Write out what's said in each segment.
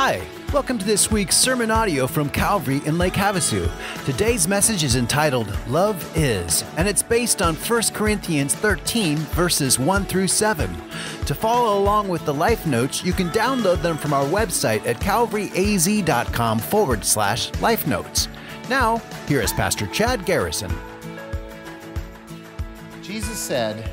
Hi, welcome to this week's sermon audio from Calvary in Lake Havasu. Today's message is entitled Love Is, and it's based on 1 Corinthians 13, verses 1 through 7. To follow along with the life notes, you can download them from our website at calvaryaz.com forward slash life notes. Now, here is Pastor Chad Garrison. Jesus said,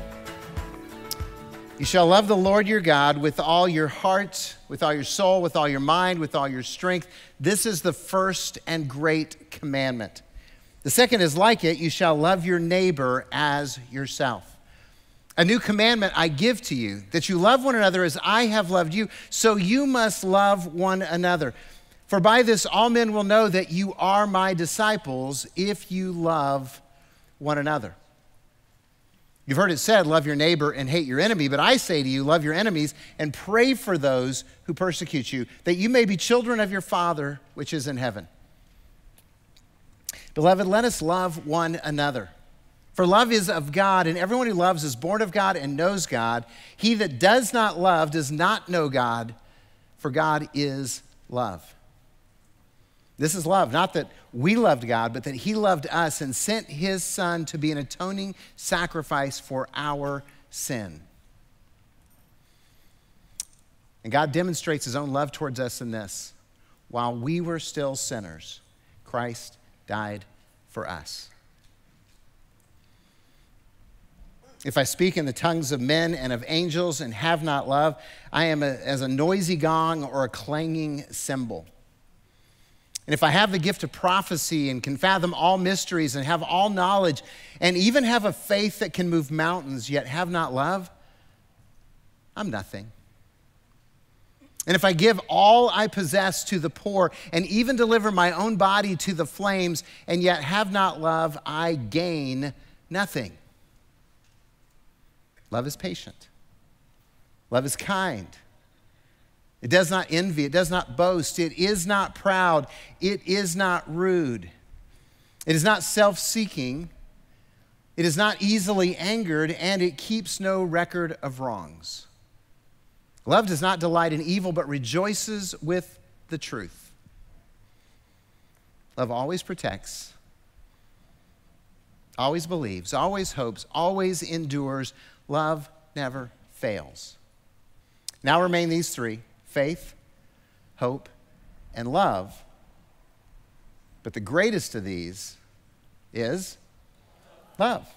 You shall love the Lord your God with all your heart, with all your soul, with all your mind, with all your strength. This is the first and great commandment. The second is like it you shall love your neighbor as yourself. A new commandment I give to you, that you love one another as I have loved you, so you must love one another. For by this all men will know that you are my disciples if you love one another. You've heard it said, love your neighbor and hate your enemy, but I say to you, love your enemies and pray for those who persecute you, that you may be children of your Father which is in heaven. Beloved, let us love one another. For love is of God, and everyone who loves is born of God and knows God. He that does not love does not know God, for God is love. This is love, not that we loved God, but that He loved us and sent His Son to be an atoning sacrifice for our sin. And God demonstrates His own love towards us in this while we were still sinners, Christ died for us. If I speak in the tongues of men and of angels and have not love, I am a, as a noisy gong or a clanging cymbal. And if I have the gift of prophecy and can fathom all mysteries and have all knowledge and even have a faith that can move mountains, yet have not love, I'm nothing. And if I give all I possess to the poor and even deliver my own body to the flames and yet have not love, I gain nothing. Love is patient, love is kind. It does not envy. It does not boast. It is not proud. It is not rude. It is not self seeking. It is not easily angered, and it keeps no record of wrongs. Love does not delight in evil, but rejoices with the truth. Love always protects, always believes, always hopes, always endures. Love never fails. Now remain these three faith, hope, and love. But the greatest of these is love.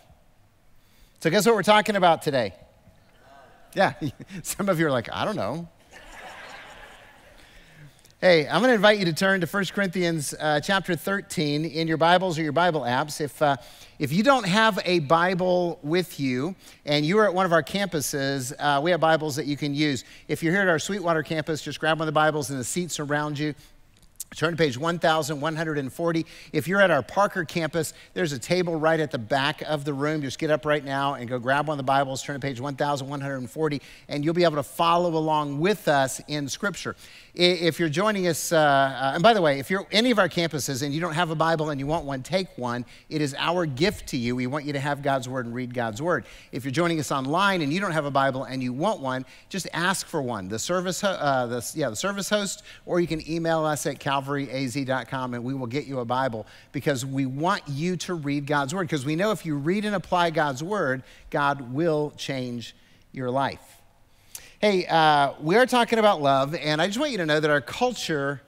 So, guess what we're talking about today? Yeah, some of you are like, I don't know. Hey, I'm going to invite you to turn to 1 Corinthians uh, chapter 13 in your Bibles or your Bible apps. If, uh, if you don't have a Bible with you and you're at one of our campuses, uh, we have Bibles that you can use. If you're here at our Sweetwater campus, just grab one of the Bibles in the seats around you. Turn to page 1140. If you're at our Parker campus, there's a table right at the back of the room. Just get up right now and go grab one of the Bibles, turn to page 1140, and you'll be able to follow along with us in Scripture. If you're joining us, uh, uh, and by the way, if you're any of our campuses and you don't have a Bible and you want one, take one. It is our gift to you. We want you to have God's Word and read God's Word. If you're joining us online and you don't have a Bible and you want one, just ask for one. The service, uh, the, yeah, the service host, or you can email us at calvaryaz.com and we will get you a Bible because we want you to read God's Word because we know if you read and apply God's Word, God will change your life. Hey, uh, we are talking about love, and I just want you to know that our culture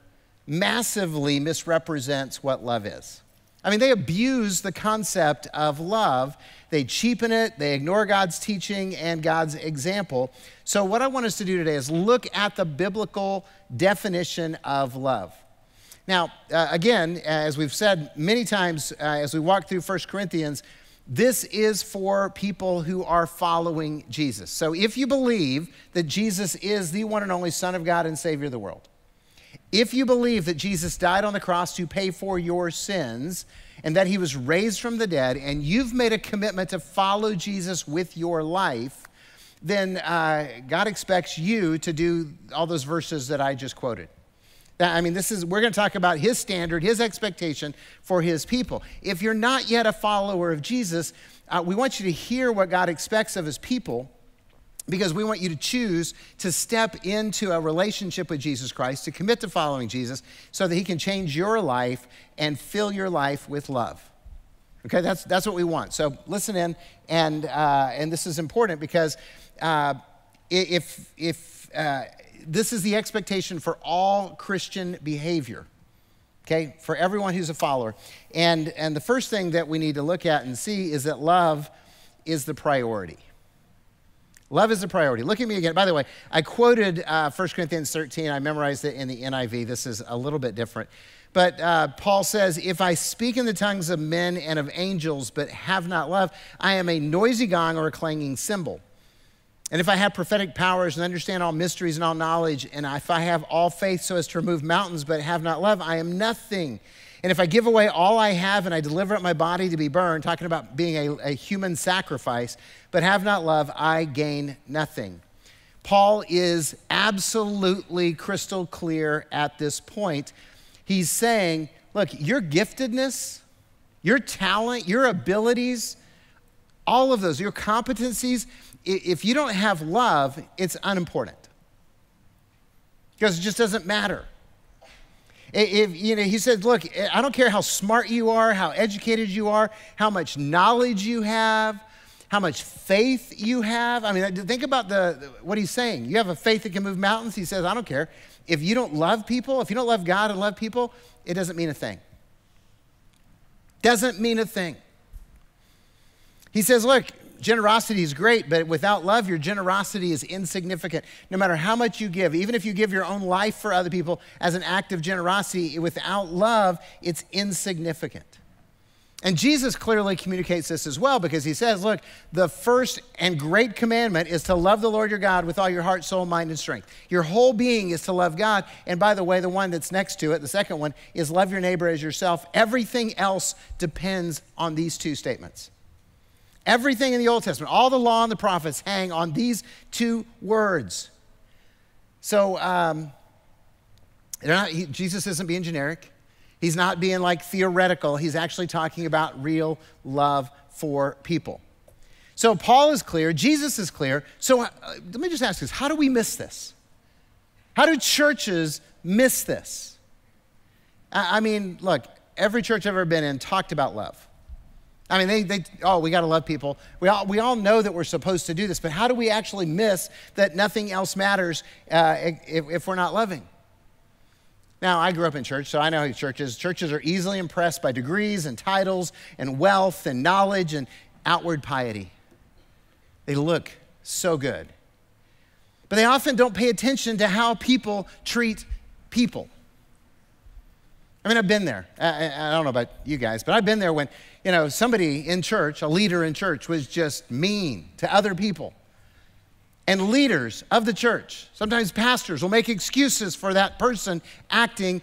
massively misrepresents what love is. I mean, they abuse the concept of love. They cheapen it, they ignore God's teaching and God's example. So, what I want us to do today is look at the biblical definition of love. Now, uh, again, as we've said many times uh, as we walk through 1 Corinthians, this is for people who are following Jesus. So if you believe that Jesus is the one and only Son of God and Savior of the world, if you believe that Jesus died on the cross to pay for your sins and that he was raised from the dead, and you've made a commitment to follow Jesus with your life, then uh, God expects you to do all those verses that I just quoted. I mean, this is, we're going to talk about his standard, his expectation for his people. If you're not yet a follower of Jesus, uh, we want you to hear what God expects of his people. because we want you to choose to step into a relationship with Jesus Christ, to commit to following Jesus, so that He can change your life and fill your life with love. Okay, that's, that's what we want. So listen in, and, uh, and this is important because uh, if, if uh, this is the expectation for all Christian behavior, okay, for everyone who's a follower. And, and the first thing that we need to look at and see is that love is the priority. Love is the priority. Look at me again. By the way, I quoted uh, 1 Corinthians 13. I memorized it in the NIV. This is a little bit different. But uh, Paul says, If I speak in the tongues of men and of angels, but have not love, I am a noisy gong or a clanging cymbal. And if I have prophetic powers and understand all mysteries and all knowledge, and if I have all faith so as to remove mountains, but have not love, I am nothing. And if I give away all I have and I deliver up my body to be burned, talking about being a, a human sacrifice, but have not love, I gain nothing. Paul is absolutely crystal clear at this point He's saying, look, your giftedness, your talent, your abilities, all of those, your competencies, if you don't have love, it's unimportant. Because it just doesn't matter. If, you know, he said, look, I don't care how smart you are, how educated you are, how much knowledge you have, how much faith you have. I mean, think about the, what he's saying. You have a faith that can move mountains. He says, I don't care. If you don't love people, if you don't love God and love people, it doesn't mean a thing. Doesn't mean a thing. He says, look, generosity is great, but without love, your generosity is insignificant. No matter how much you give, even if you give your own life for other people as an act of generosity, without love, it's insignificant. And Jesus clearly communicates this as well because he says, Look, the first and great commandment is to love the Lord your God with all your heart, soul, mind, and strength. Your whole being is to love God. And by the way, the one that's next to it, the second one, is love your neighbor as yourself. Everything else depends on these two statements. Everything in the Old Testament, all the law and the prophets hang on these two words. So, um, not, he, Jesus isn't being generic. He's not being like theoretical, he's actually talking about real love for people. So Paul is clear, Jesus is clear. So uh, let me just ask this how do we miss this? How do churches miss this? I, I mean, look, every church I've ever been in talked about love. I mean, they, they oh, we got to love people. We all, we all know that we're supposed to do this, but how do we actually miss that nothing else matters uh, if, if we're not loving? Now, I grew up in church, so I know how churches. Churches are easily impressed by degrees and titles and wealth and knowledge and outward piety. They look so good. But they often don't pay attention to how people treat people. I mean, I've been there. I, I, don't know about you guys, but I've been there when, you know, somebody in church, a leader in church, was just mean to other people and leaders of the church, sometimes pastors, will make excuses for that person acting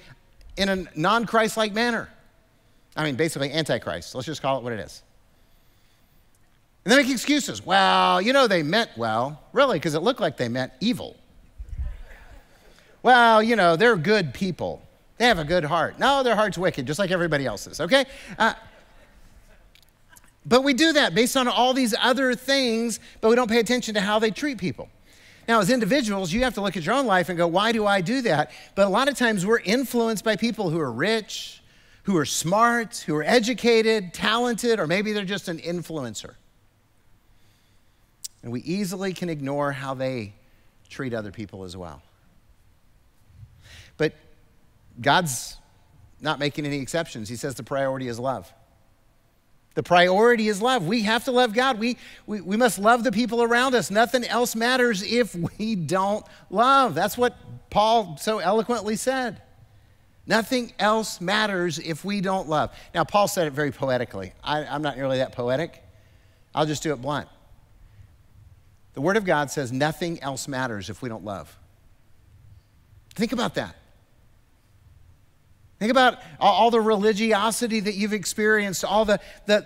in a non Christ like manner. I mean, basically, antichrist. Let's just call it what it is. And they make excuses. Well, you know, they meant well. Really, because it looked like they meant evil. Well, you know, they're good people. They have a good heart. No, their heart's wicked, just like everybody else's, okay? Uh, but we do that based on all these other things, but we don't pay attention to how they treat people. Now, as individuals, you have to look at your own life and go, why do I do that? But a lot of times we're influenced by people who are rich, who are smart, who are educated, talented, or maybe they're just an influencer. And we easily can ignore how they treat other people as well. God's not making any exceptions. He says the priority is love. The priority is love. We have to love God. We, we, we must love the people around us. Nothing else matters if we don't love. That's what Paul so eloquently said. Nothing else matters if we don't love. Now, Paul said it very poetically. I, I'm not nearly that poetic. I'll just do it blunt. The Word of God says nothing else matters if we don't love. Think about that. Think about all the religiosity that you've experienced, all the, the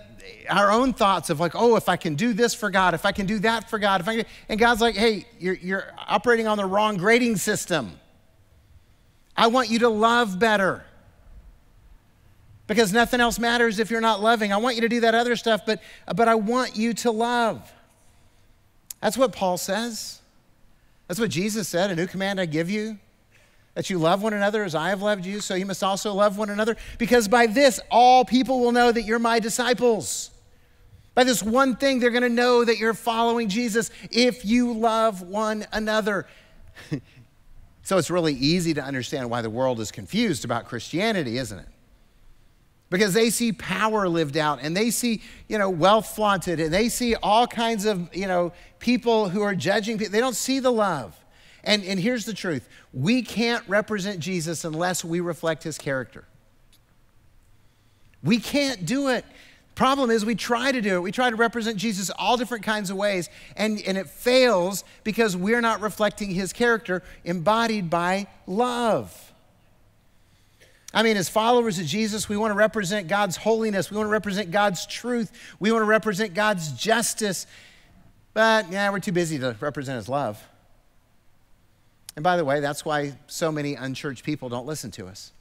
our own thoughts of like, oh, if I can do this for God, if I can do that for God, if I can, and God's like, hey, you're, you're operating on the wrong grading system. I want you to love better. Because nothing else matters if you're not loving. I want you to do that other stuff, but, but I want you to love. That's what Paul says. That's what Jesus said A new command I give you that you love one another as I have loved you, so you must also love one another, because by this all people will know that you're my disciples. By this one thing, they're going to know that you're following Jesus if you love one another. so it's really easy to understand why the world is confused about Christianity, isn't it? Because they see power lived out and they see, you know, wealth flaunted and they see all kinds of, you know, people who are judging people. They don't see the love. And, and here's the truth we can't represent Jesus unless we reflect his character. We can't do it. Problem is, we try to do it. We try to represent Jesus all different kinds of ways, and, and it fails because we're not reflecting his character embodied by love. I mean, as followers of Jesus, we want to represent God's holiness. We want to represent God's truth. We want to represent God's justice. But, yeah, we're too busy to represent his love. And by the way, that's why so many unchurched people don't listen to us.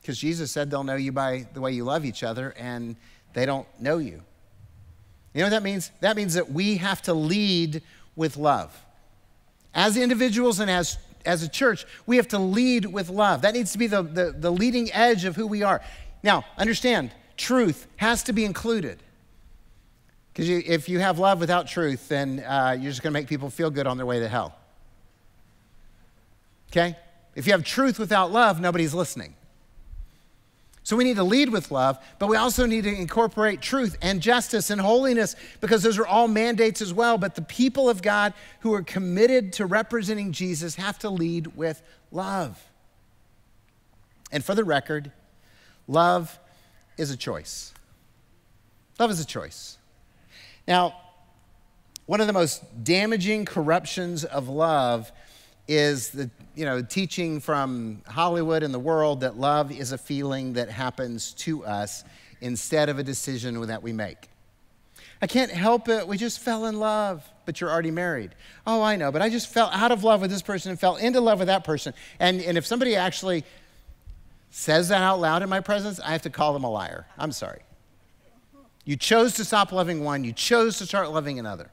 Because Jesus said they'll know you by the way you love each other, and they don't know you. You know what that means? That means that we have to lead with love. As individuals and as, as a church, we have to lead with love. That needs to be the, the, the leading edge of who we are. Now, understand, truth has to be included. Because if you have love without truth, then uh, you're just going to make people feel good on their way to hell. Okay? If you have truth without love, nobody's listening. So we need to lead with love, but we also need to incorporate truth and justice and holiness because those are all mandates as well. But the people of God who are committed to representing Jesus have to lead with love. And for the record, love is a choice. Love is a choice. Now, one of the most damaging corruptions of love is the you know teaching from Hollywood and the world that love is a feeling that happens to us instead of a decision that we make. I can't help it. We just fell in love, but you're already married. Oh, I know, but I just fell out of love with this person and fell into love with that person. And, and if somebody actually says that out loud in my presence, I have to call them a liar. I'm sorry. You chose to stop loving one, you chose to start loving another.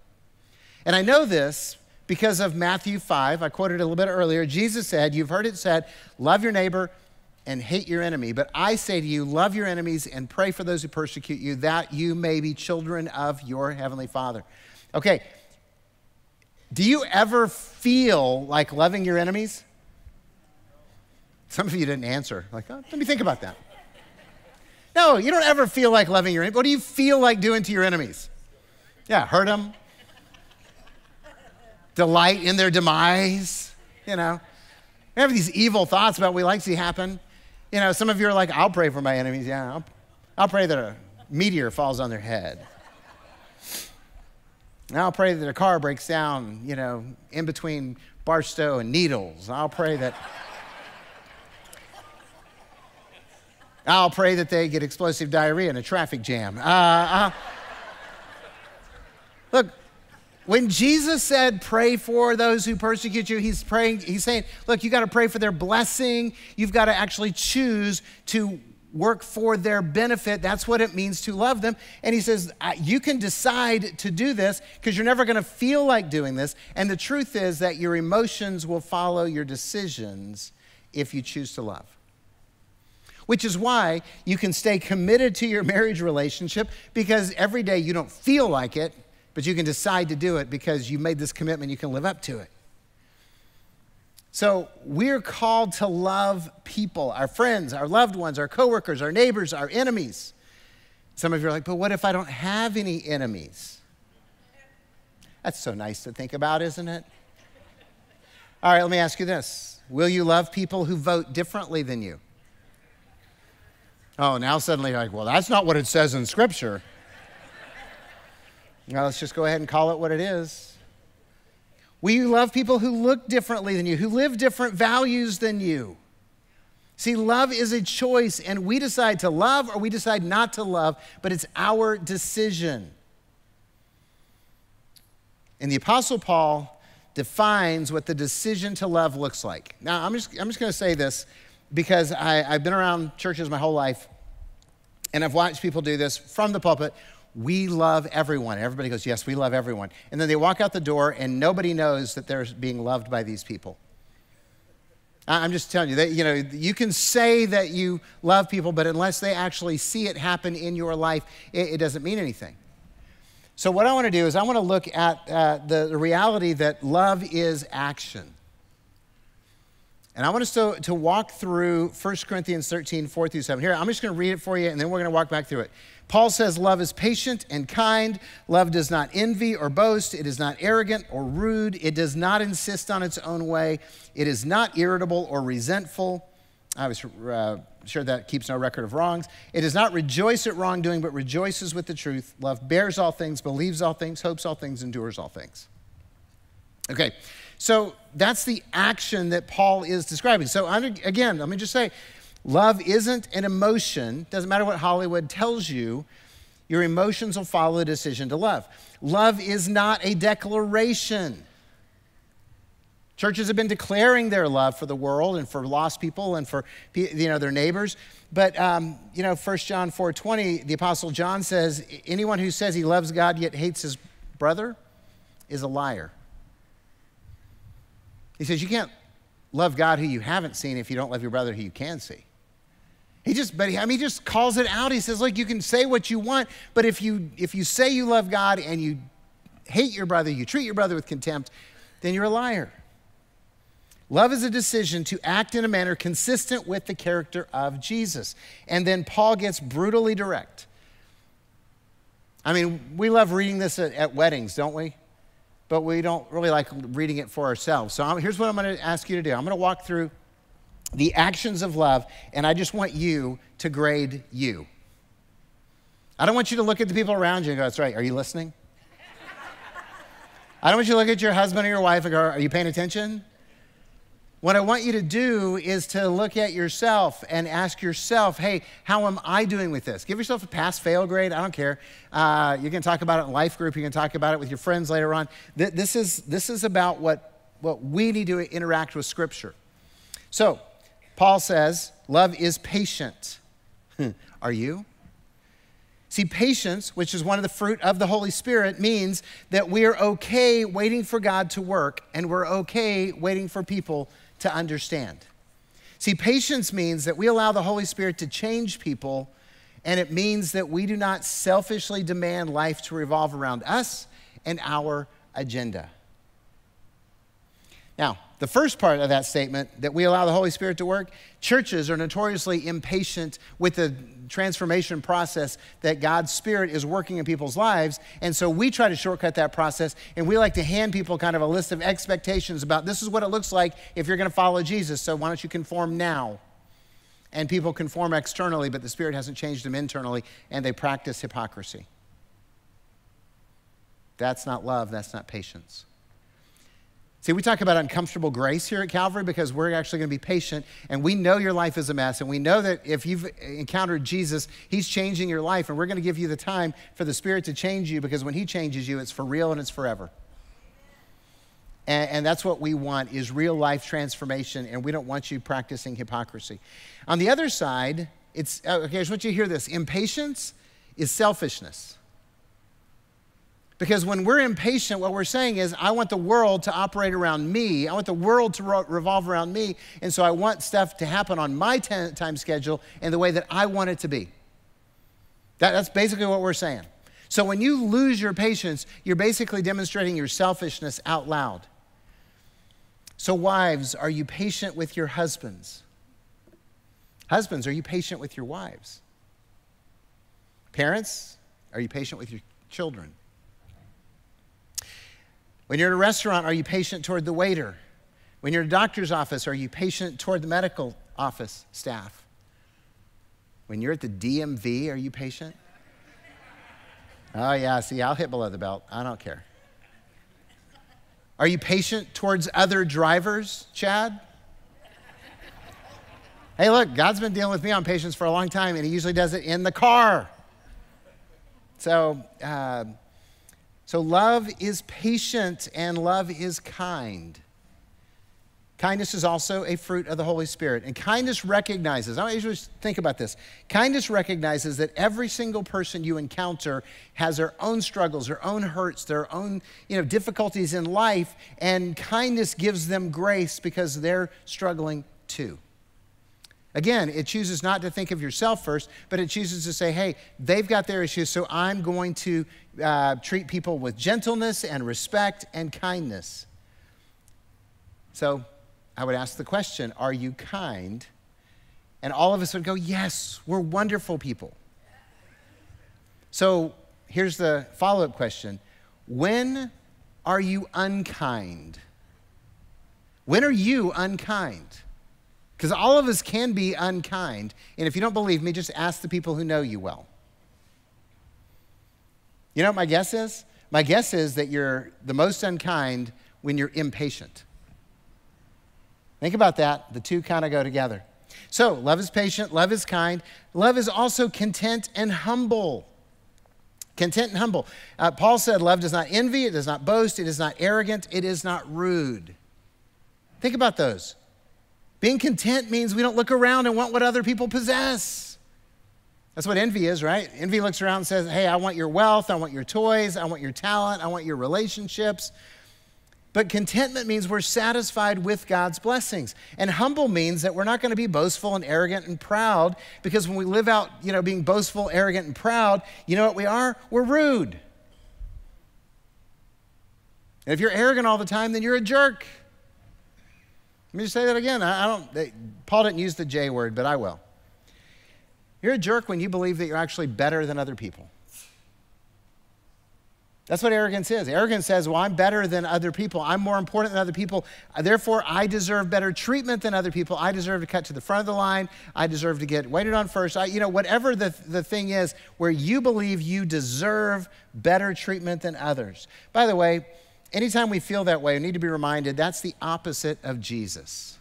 And I know this because of Matthew 5. I quoted a little bit earlier. Jesus said, You've heard it said, love your neighbor and hate your enemy. But I say to you, love your enemies and pray for those who persecute you, that you may be children of your heavenly Father. Okay, do you ever feel like loving your enemies? Some of you didn't answer. Like, oh, let me think about that. No, you don't ever feel like loving your enemies. What do you feel like doing to your enemies? Yeah, hurt them, delight in their demise, you know. We have these evil thoughts about what we like to see happen. You know, some of you are like, I'll pray for my enemies. Yeah, I'll, I'll pray that a meteor falls on their head. And I'll pray that a car breaks down, you know, in between Barstow and Needles. I'll pray that. I'll pray that they get explosive diarrhea in a traffic jam. Uh, uh, look, when Jesus said, pray for those who persecute you, he's praying, he's saying, look, you got to pray for their blessing. You've got to actually choose to work for their benefit. That's what it means to love them. And he says, you can decide to do this because you're never going to feel like doing this. And the truth is that your emotions will follow your decisions if you choose to love which is why you can stay committed to your marriage relationship because every day you don't feel like it, but you can decide to do it because you made this commitment, you can live up to it. So we're called to love people, our friends, our loved ones, our coworkers, our neighbors, our enemies. Some of you are like, but what if I don't have any enemies? That's so nice to think about, isn't it? All right, let me ask you this Will you love people who vote differently than you? Oh, now suddenly like, well, that's not what it says in Scripture. now let's just go ahead and call it what it is. We love people who look differently than you, who live different values than you. See, love is a choice, and we decide to love or we decide not to love, but it's our decision. And the Apostle Paul defines what the decision to love looks like. Now, I'm just, I'm just going to say this because I, I've been around churches my whole life, and I've watched people do this from the pulpit. we love everyone. Everybody goes, Yes, we love everyone. And then they walk out the door, and nobody knows that they're being loved by these people. I'm just telling you that, you know, you can say that you love people, but unless they actually see it happen in your life, it, it doesn't mean anything. So, what I want to do is, I want to look at uh, the, the reality that love is action. And I want us to, to walk through 1 Corinthians 13, 4 through 7. Here, I'm just going to read it for you, and then we're going to walk back through it. Paul says, Love is patient and kind. Love does not envy or boast. It is not arrogant or rude. It does not insist on its own way. It is not irritable or resentful. I was uh, sure that keeps no record of wrongs. It does not rejoice at wrongdoing, but rejoices with the truth. Love bears all things, believes all things, hopes all things, endures all things. Okay, so that's the action that Paul is describing. So, again, let me just say love isn't an emotion. Doesn't matter what Hollywood tells you, your emotions will follow the decision to love. Love is not a declaration. Churches have been declaring their love for the world and for lost people and for you know, their neighbors. But, um, you know, 1 John 4.20, the Apostle John says, anyone who says he loves God yet hates his brother is a liar. He says, You can't love God who you haven't seen if you don't love your brother who you can see. He just, but he, I mean, he just calls it out. He says, Look, you can say what you want, but if you if you say you love God and you hate your brother, you treat your brother with contempt, then you're a liar. Love is a decision to act in a manner consistent with the character of Jesus. And then Paul gets brutally direct. I mean, we love reading this at, at weddings, don't we? But we don't really like reading it for ourselves. So I'm, here's what I'm going to ask you to do I'm going to walk through the actions of love, and I just want you to grade you. I don't want you to look at the people around you and go, That's right, are you listening? I don't want you to look at your husband or your wife and go, Are you paying attention? What I want you to do is to look at yourself and ask yourself, hey, how am I doing with this? Give yourself a pass fail grade. I don't care. Uh, you can talk about it in life group. You can talk about it with your friends later on. This is, this is about what, what we need to interact with Scripture. So, Paul says, love is patient. Are you? See, patience, which is one of the fruit of the Holy Spirit, means that we're okay waiting for God to work and we're okay waiting for people to understand. See, patience means that we allow the Holy Spirit to change people, and it means that we do not selfishly demand life to revolve around us and our agenda. Now, the first part of that statement, that we allow the Holy Spirit to work, churches are notoriously impatient with the transformation process that God's Spirit is working in people's lives. And so we try to shortcut that process, and we like to hand people kind of a list of expectations about this is what it looks like if you're going to follow Jesus. So why don't you conform now? And people conform externally, but the Spirit hasn't changed them internally, and they practice hypocrisy. That's not love, that's not patience. See, we talk about uncomfortable grace here at Calvary because we're actually going to be patient and we know your life is a mess. And we know that if you've encountered Jesus, He's changing your life. And we're going to give you the time for the Spirit to change you because when He changes you, it's for real and it's forever. And, and that's what we want is real life transformation. And we don't want you practicing hypocrisy. On the other side, it's, oh, okay, I just want you to hear this impatience is selfishness. Because when we're impatient, what we're saying is, I want the world to operate around me. I want the world to revolve around me. And so I want stuff to happen on my time schedule in the way that I want it to be. That, that's basically what we're saying. So when you lose your patience, you're basically demonstrating your selfishness out loud. So, wives, are you patient with your husbands? Husbands, are you patient with your wives? Parents, are you patient with your children? When you're at a restaurant, are you patient toward the waiter? When you're at a doctor's office, are you patient toward the medical office staff? When you're at the DMV, are you patient? Oh, yeah, see, I'll hit below the belt. I don't care. Are you patient towards other drivers, Chad? Hey, look, God's been dealing with me on patience for a long time, and He usually does it in the car. So, uh, so, love is patient and love is kind. Kindness is also a fruit of the Holy Spirit. And kindness recognizes, I to think about this. Kindness recognizes that every single person you encounter has their own struggles, their own hurts, their own you know, difficulties in life, and kindness gives them grace because they're struggling too. Again, it chooses not to think of yourself first, but it chooses to say, hey, they've got their issues, so I'm going to uh, treat people with gentleness and respect and kindness. So, I would ask the question Are you kind? And all of us would go, Yes, we're wonderful people. So here's the follow up question When are you unkind? When are you unkind? Because all of us can be unkind. And if you don't believe me, just ask the people who know you well. You know what my guess is? My guess is that you're the most unkind when you're impatient. Think about that. The two kind of go together. So, love is patient, love is kind, love is also content and humble. Content and humble. Uh, Paul said, Love does not envy, it does not boast, it is not arrogant, it is not rude. Think about those. Being content means we don't look around and want what other people possess. That's what envy is, right? Envy looks around and says, Hey, I want your wealth, I want your toys, I want your talent, I want your relationships. But contentment means we're satisfied with God's blessings. And humble means that we're not going to be boastful and arrogant and proud because when we live out, you know, being boastful, arrogant, and proud, you know what we are? We're rude. And if you're arrogant all the time, then you're a jerk. Let me just say that again. I, don't, they, Paul didn't use the J word, but I will. You're a jerk when you believe that you're actually better than other people. That's what arrogance is. Arrogance says, Well, I'm better than other people. I'm more important than other people. Therefore, I deserve better treatment than other people. I deserve to cut to the front of the line. I deserve to get waited on first. I, you know, whatever the, the thing is where you believe you deserve better treatment than others. By the way, anytime we feel that way, we need to be reminded that's the opposite of Jesus.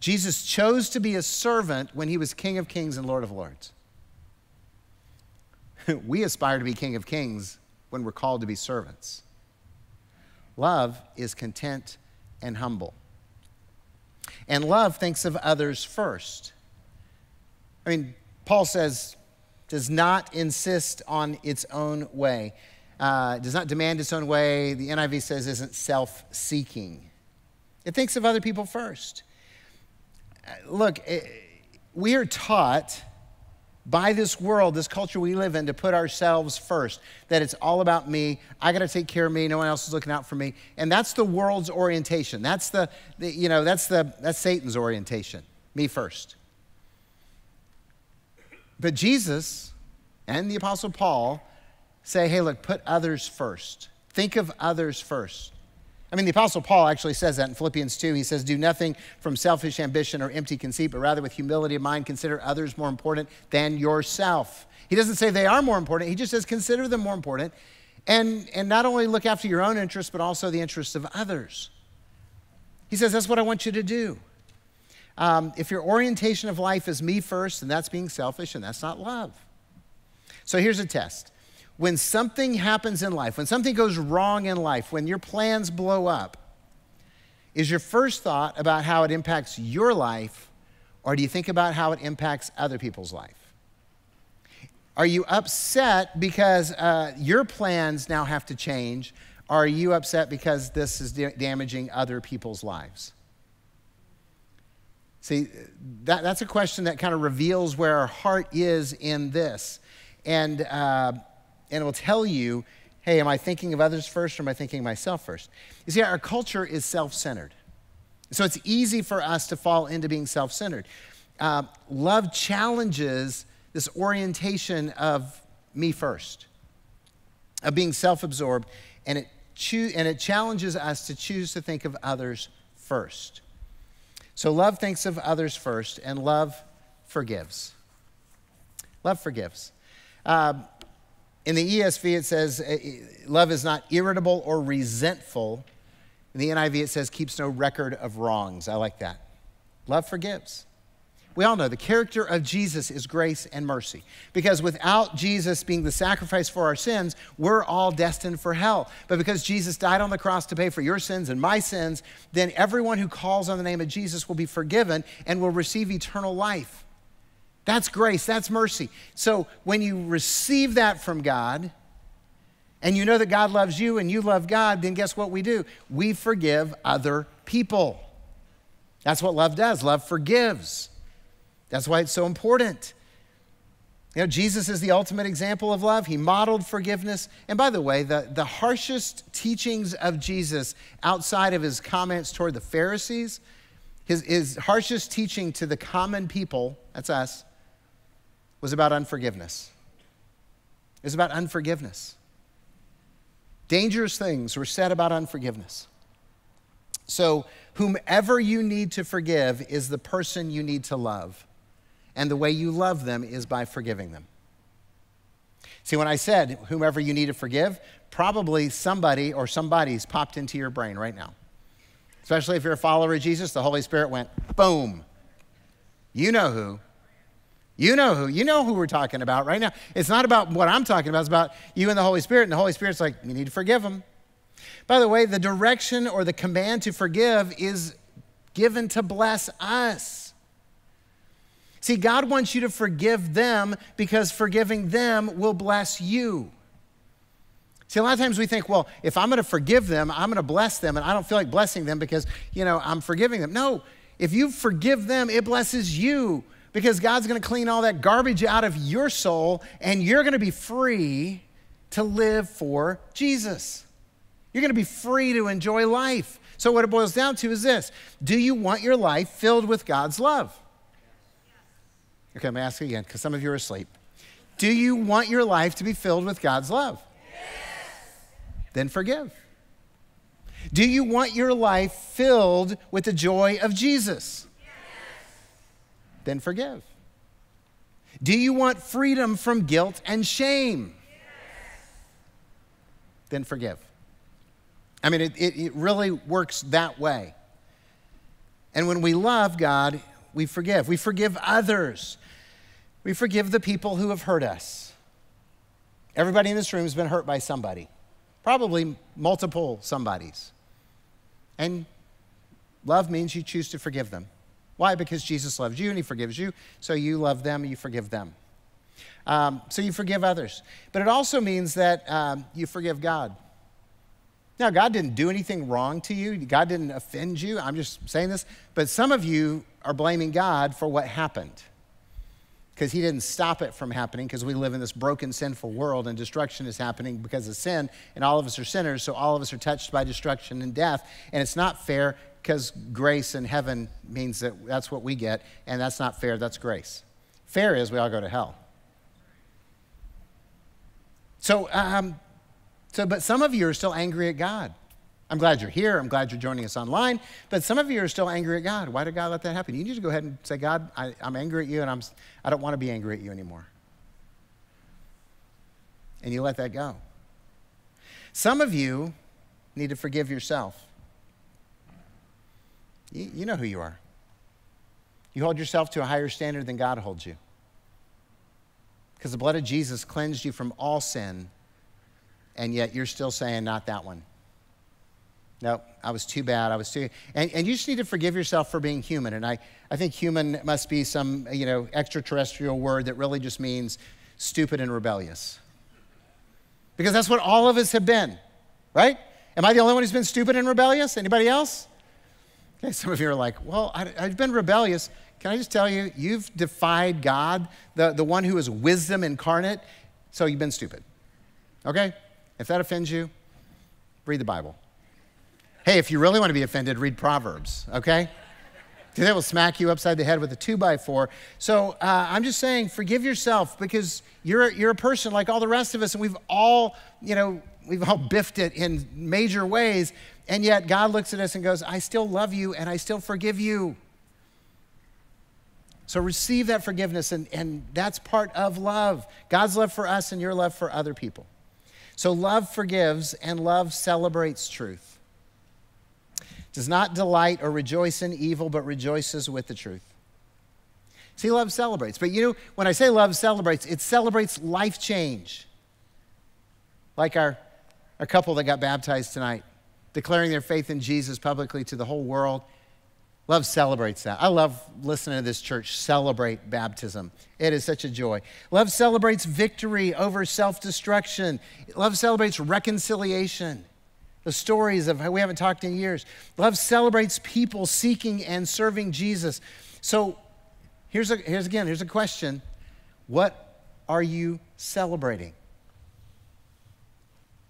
Jesus chose to be a servant when he was King of Kings and Lord of Lords. we aspire to be King of Kings when we're called to be servants. Love is content and humble. And love thinks of others first. I mean, Paul says, does not insist on its own way, uh, does not demand its own way. The NIV says, isn't self seeking. It thinks of other people first. Uh, look, it, we are taught by this world, this culture we live in, to put ourselves first. That it's all about me. I got to take care of me. No one else is looking out for me. And that's the world's orientation. That's the, the, you know, that's the that's Satan's orientation. Me first. But Jesus and the Apostle Paul say, hey, look, put others first. Think of others first. I mean, the Apostle Paul actually says that in Philippians 2. He says, Do nothing from selfish ambition or empty conceit, but rather with humility of mind, consider others more important than yourself. He doesn't say they are more important, he just says, Consider them more important. And, and not only look after your own interests, but also the interests of others. He says, That's what I want you to do. Um, if your orientation of life is me first, then that's being selfish and that's not love. So here's a test when something happens in life, when something goes wrong in life, when your plans blow up, is your first thought about how it impacts your life, or do you think about how it impacts other people's life? Are you upset because uh, your plans now have to change? Are you upset because this is da- damaging other people's lives? See, that, that's a question that kind of reveals where our heart is in this. And uh, and it will tell you, hey, am I thinking of others first or am I thinking of myself first? You see, our culture is self centered. So it's easy for us to fall into being self centered. Uh, love challenges this orientation of me first, of being self absorbed, and it, choo- and it challenges us to choose to think of others first. So love thinks of others first, and love forgives. Love forgives. Uh, in the ESV, it says eh, eh, love is not irritable or resentful. In the NIV, it says keeps no record of wrongs. I like that. Love forgives. We all know the character of Jesus is grace and mercy. Because without Jesus being the sacrifice for our sins, we're all destined for hell. But because Jesus died on the cross to pay for your sins and my sins, then everyone who calls on the name of Jesus will be forgiven and will receive eternal life. That's grace, that's mercy. So when you receive that from God, and you know that God loves you and you love God, then guess what we do? We forgive other people. That's what love does. Love forgives. That's why it's so important. You know, Jesus is the ultimate example of love. He modeled forgiveness. And by the way, the, the harshest teachings of Jesus outside of his comments toward the Pharisees, his, his harshest teaching to the common people, that's us, was about unforgiveness. It was about unforgiveness. Dangerous things were said about unforgiveness. So, whomever you need to forgive is the person you need to love. And the way you love them is by forgiving them. See, when I said whomever you need to forgive, probably somebody or somebody's popped into your brain right now. Especially if you're a follower of Jesus, the Holy Spirit went boom. You know who. You know who. You know who we're talking about right now. It's not about what I'm talking about, it's about you and the Holy Spirit. And the Holy Spirit's like, you need to forgive them. By the way, the direction or the command to forgive is given to bless us. See, God wants you to forgive them because forgiving them will bless you. See, a lot of times we think, well, if I'm going to forgive them, I'm going to bless them, and I don't feel like blessing them because, you know, I'm forgiving them. No, if you forgive them, it blesses you because God's going to clean all that garbage out of your soul, and you're going to be free to live for Jesus. You're going to be free to enjoy life. So, what it boils down to is this Do you want your life filled with God's love? Okay, I'm asking again because some of you are asleep. Do you want your life to be filled with God's love? Yes. Then forgive. Do you want your life filled with the joy of Jesus? Then forgive. Do you want freedom from guilt and shame? Yes. Then forgive. I mean, it, it, it really works that way. And when we love God, we forgive. We forgive others. We forgive the people who have hurt us. Everybody in this room has been hurt by somebody, probably multiple somebodies. And love means you choose to forgive them. Why? Because Jesus loves you and he forgives you, so you love them, you forgive them. Um, so you forgive others. But it also means that um, you forgive God. Now, God didn't do anything wrong to you, God didn't offend you. I'm just saying this. But some of you are blaming God for what happened because he didn't stop it from happening because we live in this broken, sinful world and destruction is happening because of sin, and all of us are sinners, so all of us are touched by destruction and death. And it's not fair because grace in heaven means that that's what we get, and that's not fair, that's grace. Fair is we all go to hell. So, um, so, but some of you are still angry at God. I'm glad you're here. I'm glad you're joining us online. But some of you are still angry at God. Why did God let that happen? You need to go ahead and say, God, I, am angry at you and I'm, I don't want to be angry at you anymore. And you let that go. Some of you need to forgive yourself. You, you know who you are. You hold yourself to a higher standard than God holds you. Because the blood of Jesus cleansed you from all sin, and yet you're still saying, not that one. No, I was too bad. I was too. And, and you just need to forgive yourself for being human. And I, I think human must be some, you know, extraterrestrial word that really just means stupid and rebellious. Because that's what all of us have been, right? Am I the only one who's been stupid and rebellious? Anybody else? Okay, some of you are like, well, I, I've been rebellious. Can I just tell you, you've defied God, the, the one who is wisdom incarnate, so you've been stupid. Okay? If that offends you, read the Bible. Hey, if you really want to be offended, read Proverbs, okay? They will smack you upside the head with a two by four. So uh, I'm just saying, forgive yourself because you're, you're a person like all the rest of us, and we've all, you know, we've all biffed it in major ways. And yet God looks at us and goes, I still love you and I still forgive you. So receive that forgiveness, and, and that's part of love God's love for us and your love for other people. So love forgives and love celebrates truth does not delight or rejoice in evil, but rejoices with the truth. See, love celebrates. But you know, when I say love celebrates, it celebrates life change. Like our, our couple that got baptized tonight, declaring their faith in Jesus publicly to the whole world. Love celebrates that. I love listening to this church celebrate baptism. It is such a joy. Love celebrates victory over self destruction. Love celebrates reconciliation. The stories of how we haven't talked in years. Love celebrates people seeking and serving Jesus. So here's, a, here's again, here's a question What are you celebrating?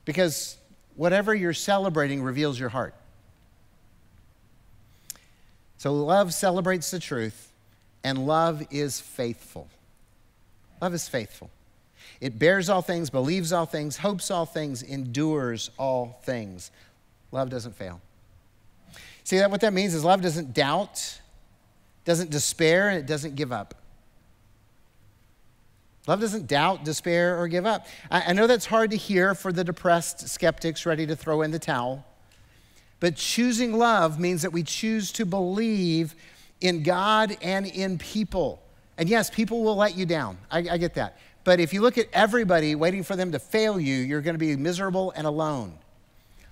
Because whatever you're celebrating reveals your heart. So love celebrates the truth, and love is faithful. Love is faithful. It bears all things, believes all things, hopes all things, endures all things. Love doesn't fail. See that what that means is love doesn't doubt, doesn't despair, and it doesn't give up. Love doesn't doubt, despair, or give up. I, I know that's hard to hear for the depressed skeptics ready to throw in the towel. But choosing love means that we choose to believe in God and in people. And yes, people will let you down. I, I, get that. But if you look at everybody waiting for them to fail you, you're going to be miserable and alone.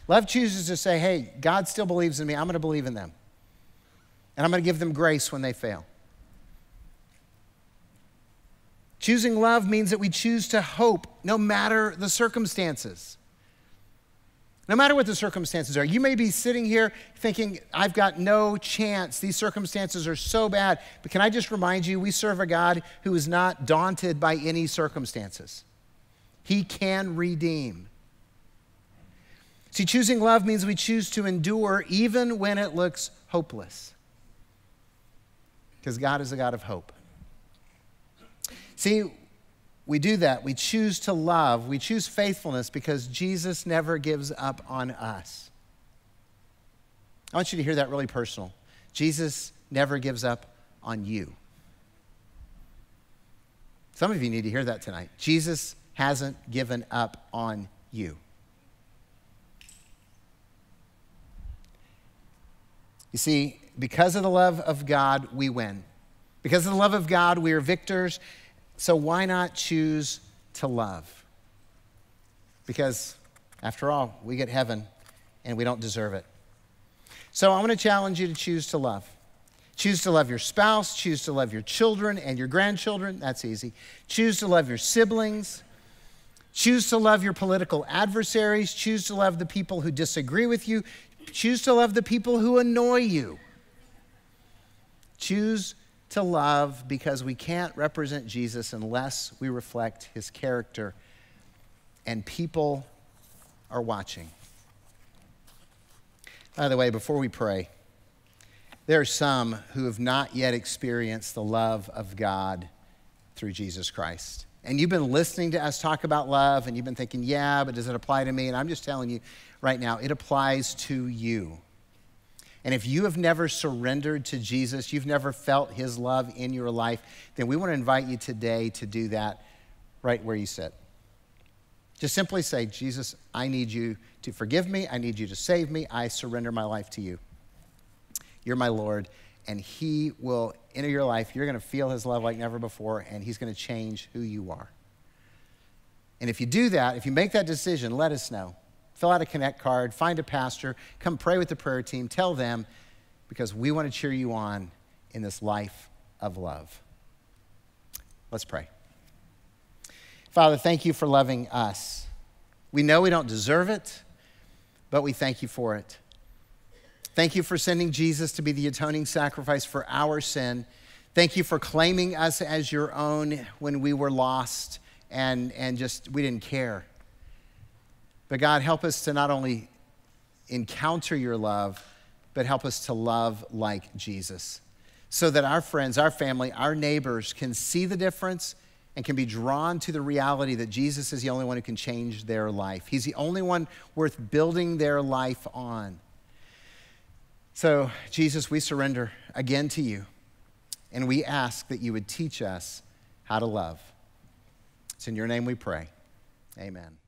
Love chooses to say, hey, God still believes in me. I'm going to believe in them. And I'm going to give them grace when they fail. Choosing love means that we choose to hope no matter the circumstances. No matter what the circumstances are, you may be sitting here thinking, I've got no chance. These circumstances are so bad. But can I just remind you, we serve a God who is not daunted by any circumstances. He can redeem. See, choosing love means we choose to endure even when it looks hopeless. Because God is a God of hope. See, we do that. We choose to love. We choose faithfulness because Jesus never gives up on us. I want you to hear that really personal. Jesus never gives up on you. Some of you need to hear that tonight. Jesus hasn't given up on you. You see, because of the love of God, we win. Because of the love of God, we are victors. So why not choose to love? Because after all, we get heaven and we don't deserve it. So I'm going to challenge you to choose to love. Choose to love your spouse, choose to love your children and your grandchildren. That's easy. Choose to love your siblings. Choose to love your political adversaries. Choose to love the people who disagree with you. Choose to love the people who annoy you. Choose to love because we can't represent Jesus unless we reflect his character, and people are watching. By the way, before we pray, there are some who have not yet experienced the love of God through Jesus Christ. And you've been listening to us talk about love, and you've been thinking, yeah, but does it apply to me? And I'm just telling you right now, it applies to you. And if you have never surrendered to Jesus, you've never felt his love in your life, then we want to invite you today to do that right where you sit. Just simply say, Jesus, I need you to forgive me. I need you to save me. I surrender my life to you. You're my Lord, and he will enter your life. You're going to feel his love like never before, and he's going to change who you are. And if you do that, if you make that decision, let us know fill out a connect card, find a pastor, come pray with the prayer team, tell them, because we want to cheer you on in this life of love. Let's pray. Father, thank you for loving us. We know we don't deserve it, but we thank you for it. Thank you for sending Jesus to be the atoning sacrifice for our sin. Thank you for claiming us as your own when we were lost and, and just we didn't care. But God, help us to not only encounter your love, but help us to love like Jesus so that our friends, our family, our neighbors can see the difference and can be drawn to the reality that Jesus is the only one who can change their life. He's the only one worth building their life on. So, Jesus, we surrender again to you, and we ask that you would teach us how to love. It's in your name we pray. Amen.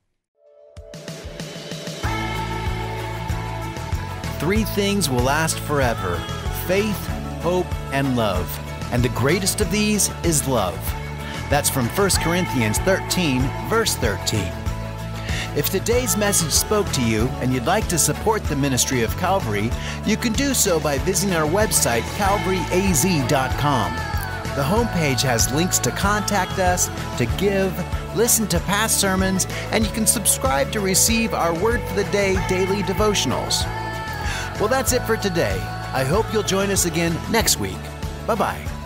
Three things will last forever faith, hope, and love. and the greatest of these is love. That's from 1 Corinthians 13, verse 13. If today's message spoke to you and you'd like to support the ministry of Calvary, you can do so by visiting our website, calvaryaz.com. The homepage has links to contact us, to give, listen to past sermons, and you can subscribe to receive our Word for the Day daily devotionals. Well, that's it for today. I hope you'll join us again next week. Bye bye.